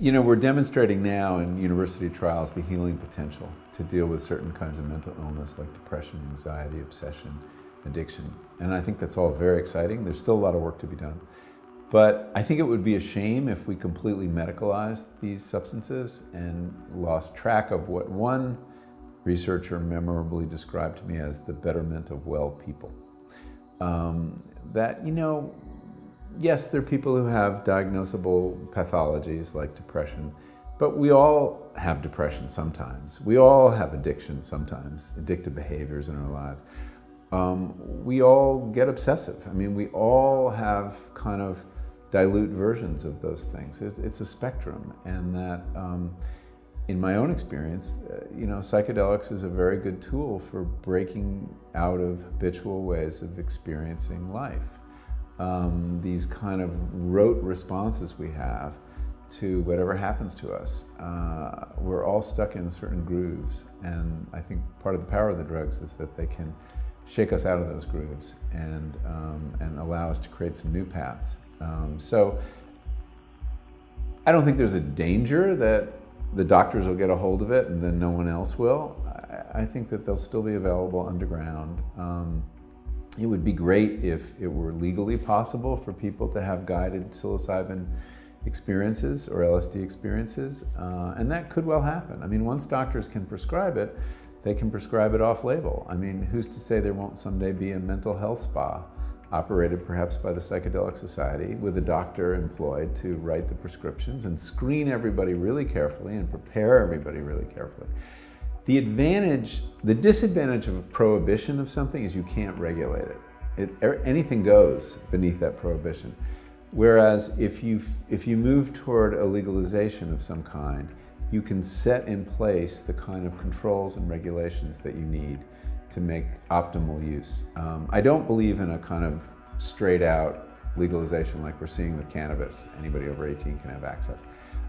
You know, we're demonstrating now in university trials the healing potential to deal with certain kinds of mental illness like depression, anxiety, obsession, addiction. And I think that's all very exciting. There's still a lot of work to be done. But I think it would be a shame if we completely medicalized these substances and lost track of what one researcher memorably described to me as the betterment of well people. Um, that, you know, yes, there are people who have diagnosable pathologies like depression, but we all have depression sometimes. We all have addiction sometimes, addictive behaviors in our lives. Um, we all get obsessive. I mean, we all have kind of dilute versions of those things. It's, it's a spectrum, and that, um, in my own experience, uh, you know, psychedelics is a very good tool for breaking out of habitual ways of experiencing life um, these kind of rote responses we have to whatever happens to us. Uh, we're all stuck in certain grooves, and I think part of the power of the drugs is that they can shake us out of those grooves and, um, and allow us to create some new paths. Um, so I don't think there's a danger that the doctors will get a hold of it and then no one else will. I, I think that they'll still be available underground. Um, it would be great if it were legally possible for people to have guided psilocybin experiences or LSD experiences, uh, and that could well happen. I mean, once doctors can prescribe it, they can prescribe it off label. I mean, who's to say there won't someday be a mental health spa operated perhaps by the Psychedelic Society with a doctor employed to write the prescriptions and screen everybody really carefully and prepare everybody really carefully. The advantage, the disadvantage of a prohibition of something is you can't regulate it. it er, anything goes beneath that prohibition. Whereas if you, if you move toward a legalization of some kind, you can set in place the kind of controls and regulations that you need to make optimal use. Um, I don't believe in a kind of straight out legalization like we're seeing with cannabis. Anybody over 18 can have access.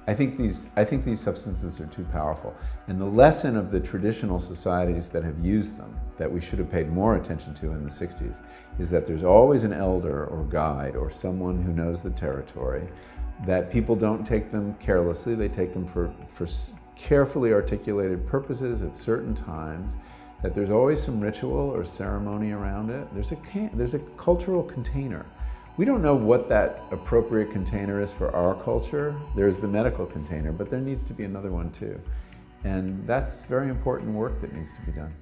I think these, I think these substances are too powerful. And the lesson of the traditional societies that have used them, that we should have paid more attention to in the 60s, is that there's always an elder or guide or someone who knows the territory, that people don't take them carelessly, they take them for, for carefully articulated purposes at certain times, that there's always some ritual or ceremony around it. There's a, there's a cultural container. We don't know what that appropriate container is for our culture. There's the medical container, but there needs to be another one too. And that's very important work that needs to be done.